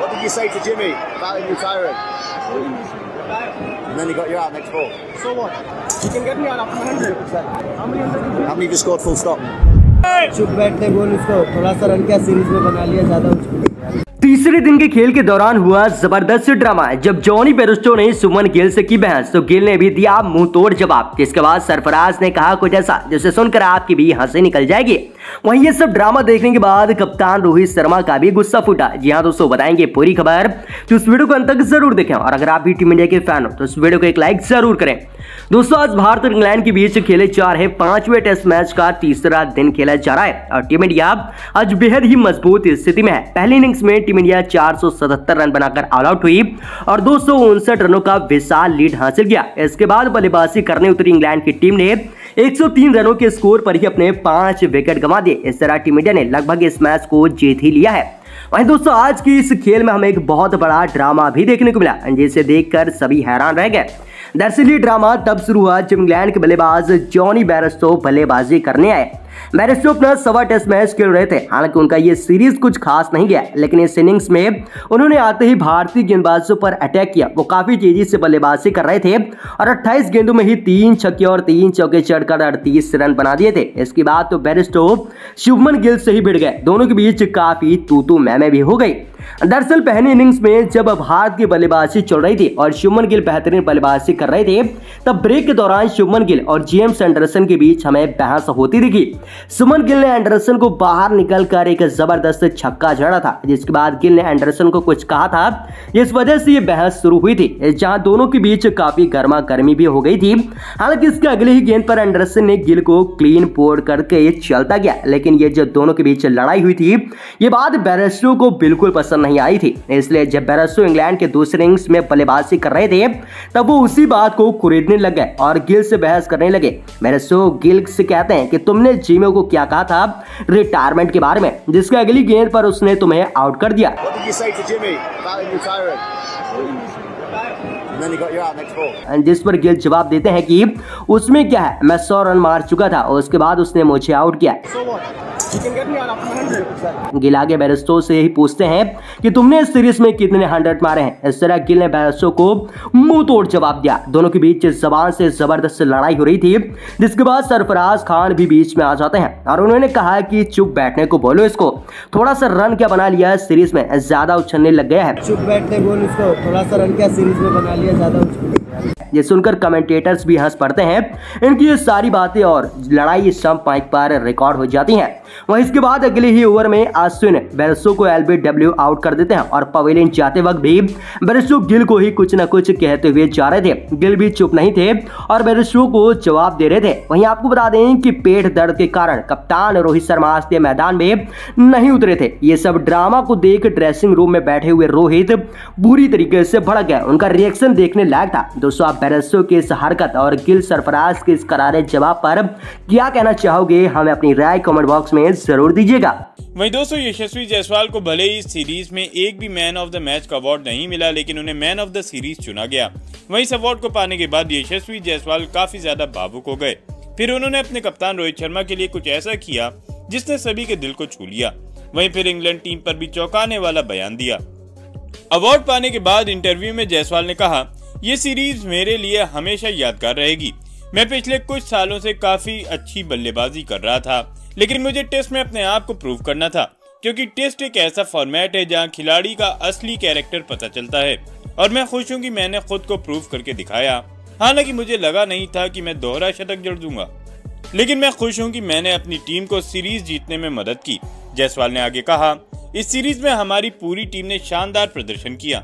What did you say to Jimmy about him retiring? And then he got you out next ball. So what? You can get me out after 100. How many hundred did you How many have you scored full stop? चुप बैठते बोल उसको थोड़ा सा run क्या series में बना लिया ज्यादा मुश्किल तीसरे दिन के खेल के दौरान हुआ ज़बरदस्त ड्रामा। जब जॉनी पेरुस्टो ने सुमन गिल से की बहस तो गिल ने भी दिया मुँह तोड़ जवाब। जिसके बाद सरफराज ने कहा, कुछ ऐसा, जिसे सुनकर आपकी भी हँसी निकल जाएगी। वहीं ये सब ड्रामा देखने के बाद कप्तान रोहित शर्मा का भी गुस्सा फूटा। जी हाँ दोस्तों, बताएँगे पूरी खबर तो इस वीडियो को अंत तक ज़रूर देखें। और अगर आप भी टीम इंडिया के फ़ैन हो तो इस वीडियो को एक लाइक ज़रूर करें। दोस्तों, आज भारत और इंग्लैंड के बीच खेले जा रहे पाँचवें टेस्ट मैच का तीसरा दिन खेला जा रहा है। और टीम इंडिया आज बेहद ही मज़बूत स्थिति में है। पहली इनिंग्स में टीम इंडिया 477 रन बनाकर ऑल आउट हुई और दो रनों का विशाल लीड हासिल किया। इसके बाद बल्लेबाजी करने उतरी इंग्लैंड की टीम ने 103 रनों के स्कोर पर ही अपने पाँच विकेट गंवा दिए। इस तरह टीम इंडिया ने लगभग इस मैच को जीत ही लिया है। वहीं दोस्तों, आज की इस खेल में हमें एक बहुत बड़ा ड्रामा भी देखने को मिला, जिसे देखकर सभी हैरान रह गए। दरअसल ये ड्रामा तब शुरू हुआ जब इंग्लैंड के बल्लेबाज जॉनी बैरस्टो बल्लेबाजी करने आए। बैरिस्टो अपना सवा टेस्ट मैच खेल रहे थे। हालाँकि उनका ये सीरीज़ कुछ खास नहीं गया, लेकिन इस इनिंग्स में उन्होंने आते ही भारतीय गेंदबाजों पर अटैक किया। वो काफ़ी तेज़ी से बल्लेबाजी कर रहे थे और 28 गेंदों में ही तीन छक्के और तीन चौके चढ़कर अड़तीस रन बना दिए थे। इसके बाद तो बैरिस्टो शुभमन गिल से ही भिड़ गए। दोनों के बीच काफ़ी तू तू मैमे भी हो गई। दरअसल पहले इनिंग्स में जब भारत की बल्लेबाजी चल रही थी और शुभमन गिल बेहतरीन बल्लेबाजी कर रहे थे, तब ब्रेक के दौरान शुभमन गिल और जेम्स एंडरसन के बीच हमें बहस होती दिखी। सुमन गिल ने एंडरसन को बाहर निकलकर एक ज़बरदस्त छक्का जड़ा था, जिसके बाद गिल ने एंडरसन को कुछ कहा था। इस वजह से ये बहस शुरू हुई थी, जहाँ दोनों के बीच काफ़ी गर्मा गर्मी भी हो गई थी। हालाँकि इसके अगले ही गेंद पर एंडरसन ने गिल को क्लीन पोर्ड करके चलता गया, लेकिन ये जो दोनों के बीच लड़ाई हुई थी, ये बात बैरस्टो को बिल्कुल पसंद नहीं आई थी। इसलिए जब बैरस्टो इंग्लैंड के दूसरे इनिंग्स में बल्लेबाजी कर रहे थे, तब वो उसी बात को कुरेदने लग गए और गिल से बहस करने लगे। बैरस्टो गिल से कहते हैं कि तुमने जीमो को क्या कहा था रिटायरमेंट के बारे में जिसके अगली गेंद पर उसने तुम्हें आउट कर दिया. जिस पर गिल जवाब देते हैं कि उसमें क्या है मैं सौ रन मार चुका था और उसके बाद उसने मुझे आउट किया। So what? You can get me out after 100. Gill आगे बैरिस्टो से ही पूछते हैं कि तुमने इस सीरीज़ में कितने हंड्रेड मारे हैं? इस तरह गिल ने बैरिस्टो को मुँह तोड़ जवाब दिया। दोनों के बीच जबान से ज़बरदस्त लड़ाई हो रही थी, जिसके बाद सरफराज खान भी बीच में आ जाते हैं और उन्होंने कहा कि चुप बैठने को बोलो इसको। थोड़ा सा रन क्या बना लिया सीरीज़ में? ज़्यादा उछलने लग गया है। चुप बैठने बोल उसको थोड़ा सा रन क्या सीरीज़ में बना लिया? ज़्यादा ये सुनकर कमेंटेटर्स भी हंस पड़ते हैं। इनकी ये सारी बातें और लड़ाई स्टंप माइक पर रिकॉर्ड हो जाती है। वहीं इसके बाद अगले ही ओवर में अश्विन बेरसो को एलबीडब्ल्यू आउट कर देते हैं और पवेलियन जाते वक्त भी बेरसो गिल को ही कुछ न कुछ कहते हुए जा रहे थे। गिल भी चुप नहीं थे और बेरसो को जवाब दे रहे थे। वहीं आपको बता दें कि पेट दर्द के कारण कप्तान रोहित शर्मा आज मैदान में नहीं उतरे थे। ये सब ड्रामा को देख ड्रेसिंग रूम में बैठे हुए रोहित बुरी तरीके से भड़क गए। उनका रिएक्शन देखने लायक था। दोस्तों, आप बेरसो की इस हरकत और गिल सरफराज के इस करारे जवाब पर क्या कहना चाहोगे, हमें अपनी राय कमेंट बॉक्स में ज़रूर दीजिएगा। वहीं दोस्तों, यशस्वी जायसवाल को भले ही सीरीज़ में एक भी मैन ऑफ़ द मैच का अवार्ड नहीं मिला, लेकिन उन्हें मैन ऑफ़ द सीरीज़ चुना गया। वहीं इस अवार्ड को पाने के बाद यशस्वी जायसवाल काफ़ी ज़्यादा भावुक हो गए। फिर उन्होंने अपने कप्तान रोहित शर्मा के लिए कुछ ऐसा किया, जिसने सभी के दिल को छू लिया। वहीं फिर इंग्लैंड टीम पर भी चौंकाने वाला बयान दिया। अवार्ड पाने के बाद इंटरव्यू में जायसवाल ने कहा ये सीरीज़ मेरे लिए हमेशा यादगार रहेगी। मैं पिछले कुछ सालों से काफ़ी अच्छी बल्लेबाजी कर रहा था, लेकिन मुझे टेस्ट में अपने आप को प्रूव करना था, क्योंकि टेस्ट एक ऐसा फॉर्मेट है जहाँ खिलाड़ी का असली कैरेक्टर पता चलता है, और मैं खुश हूँ कि मैंने खुद को प्रूव करके दिखाया। हालाँकि मुझे लगा नहीं था कि मैं दोहरा शतक जड़ दूँगा, लेकिन मैं खुश हूँ कि मैंने अपनी टीम को सीरीज़ जीतने में मदद की, जायसवाल ने आगे कहा। इस सीरीज़ में हमारी पूरी टीम ने शानदार प्रदर्शन किया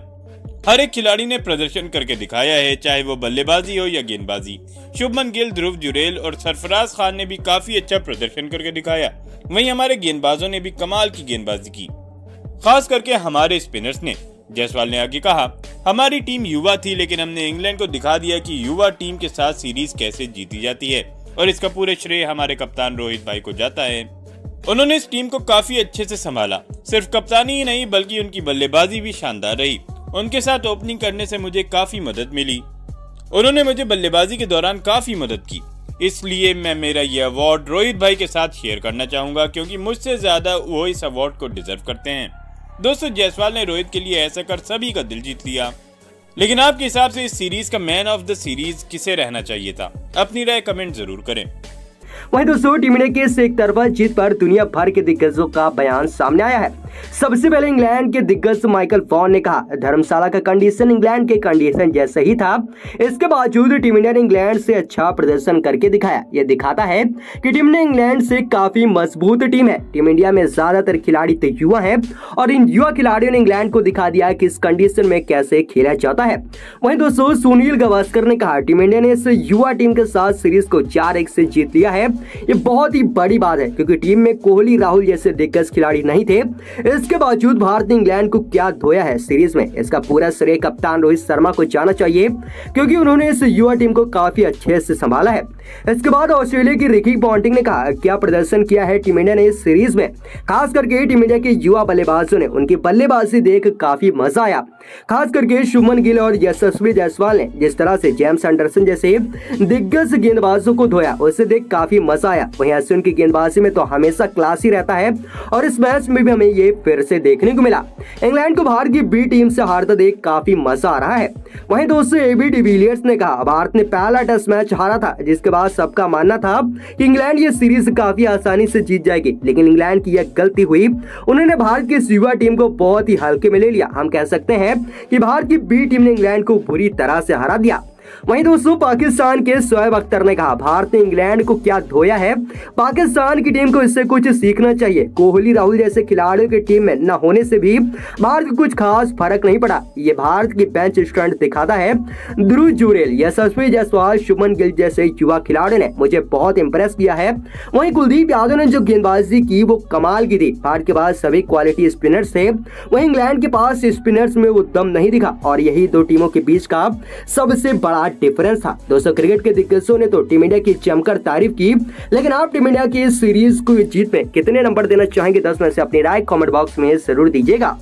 हर एक खिलाड़ी ने प्रदर्शन करके दिखाया है, चाहे वो बल्लेबाजी हो या गेंदबाजी। शुभमन गिल, ध्रुव जुरेल और सरफराज खान ने भी काफ़ी अच्छा प्रदर्शन करके दिखाया। वहीं हमारे गेंदबाजों ने भी कमाल की गेंदबाजी की। खास करके हमारे स्पिनर्स ने। जायसवाल ने आगे कहा, हमारी टीम युवा थी, लेकिन हमने इंग्लैंड को दिखा दिया कि युवा टीम के साथ सीरीज़ कैसे जीती जाती है और इसका पूरे श्रेय हमारे कप्तान रोहित भाई को जाता है। उन्होंने इस टीम को काफ़ी अच्छे से संभाला। सिर्फ़ कप्तानी ही नहीं, बल्कि उनकी बल्लेबाजी भी शानदार रही। उनके साथ ओपनिंग करने से मुझे काफ़ी मदद मिली। उन्होंने मुझे बल्लेबाजी के दौरान काफ़ी मदद की। इसलिए मैं मेरा ये अवार्ड रोहित भाई के साथ शेयर करना चाहूँगा, क्योंकि मुझसे ज़्यादा वो इस अवार्ड को डिजर्व करते हैं। दोस्तों, जायसवाल ने रोहित के लिए ऐसा कर सभी का दिल जीत लिया। लेकिन आपके हिसाब से इस सीरीज़ का मैन ऑफ़ द सीरीज़ किसे रहना चाहिए था? अपनी राय कमेंट ज़रूर करें। वहीं दोस्तों, टीम इंडिया की एक तरफा जीत पर दुनिया भर के दिग्गजों का बयान सामने आया है। सबसे पहले इंग्लैंड के दिग्गज माइकल फॉन ने कहा, धर्मशाला का कंडीशन इंग्लैंड के कंडीशन जैसा ही था। इसके बावजूद टीम इंडिया ने इंग्लैंड से अच्छा प्रदर्शन करके दिखाया। यह दिखाता है कि टीम ने इंग्लैंड से काफ़ी मज़बूत टीम है। टीम इंडिया में ज़्यादातर खिलाड़ी तो युवा है और इन युवा खिलाड़ियों ने इंग्लैंड को दिखा दिया कि इस कंडीशन में कैसे खेला जाता है। वहीं दोस्तों, सुनील गवास्कर ने कहा, टीम इंडिया ने इस युवा टीम के साथ सीरीज़ को चार एक से जीत लिया है। ये बहुत ही बड़ी बात है, क्योंकि टीम में कोहली, राहुल जैसे दिग्गज खिलाड़ी नहीं थे। इसके बावजूद भारत ने इंग्लैंड को क्या धोया है सीरीज़ में? इसका पूरा श्रेय कप्तान रोहित शर्मा को जाना चाहिए, क्योंकि उन्होंने इस युवा टीम को काफ़ी अच्छे से संभाला है। इसके बाद ऑस्ट्रेलिया की रिकी पॉन्टिंग ने कहा क्या प्रदर्शन किया है टीम इंडिया ने इस सीरीज़ में? खास करके टीम इंडिया के युवा बल्लेबाजों ने। उनकी बल्लेबाजी देख काफ़ी मज़ा आया। खास करके शुभमन गिल और यशस्वी जायसवाल ने, जिस तरह से जेम्स एंडरसन जैसे दिग्गज गेंदबाजों को धोया, उसे देख काफ़ी मज़ा आया। वहीं अश्विन की गेंदबाजी में तो हमेशा क्लास ही रहता है, और इस मैच में भी हमें ये फिर से देखने को मिला। इंग्लैंड को भारत की बी टीम से हारता देख काफ़ी मज़ा आ रहा है। वहीं दोस्तों एबी डिविलियर्स ने कहा, भारत ने पहला टेस्ट मैच हारा था, जिसके बाद सबका मानना था कि इंग्लैंड ये सीरीज़ काफ़ी आसानी से जीत जाएगी। लेकिन इंग्लैंड की यह गलती हुई। उन्होंने भारत की युवा टीम को बहुत ही हल्के में ले लिया। हम कह सकते हैं कि भारत की बी टीम ने इंग्लैंड को बुरी तरह से हरा दिया। वहीं दोस्तों, पाकिस्तान के शोएब अख्तर ने कहा, भारत ने इंग्लैंड को क्या धोया है? पाकिस्तान की टीम को इससे कुछ सीखना चाहिए। कोहली, राहुल जैसे खिलाड़ियों की टीम में न होने से भी भारत को कुछ खास फ़र्क नहीं पड़ा। ये भारत की बेंच स्ट्रेंथ दिखाता है ध्रुव जुरेल, यशस्वी जायसवाल शुभन गिल जैसे युवा खिलाड़ी ने मुझे बहुत इंप्रेस किया है। वहीं कुलदीप यादव ने जो गेंदबाजी की, वो कमाल की थी। भारत के पास सभी क्वालिटी स्पिनर्स थे। वहीं इंग्लैंड के पास स्पिनर्स में वो दम नहीं दिखा। और यही दो टीमों के बीच का सबसे बड़ा डिफरेंस था। दोस्तों क्रिकेट के दिग्गजों ने तो टीम इंडिया की जमकर तारीफ़ की, लेकिन आप टीम इंडिया की इस सीरीज़ को जीत में कितने नंबर देना चाहेंगे दस में से अपनी राय कॉमेंट बॉक्स में ज़रूर दीजिएगा।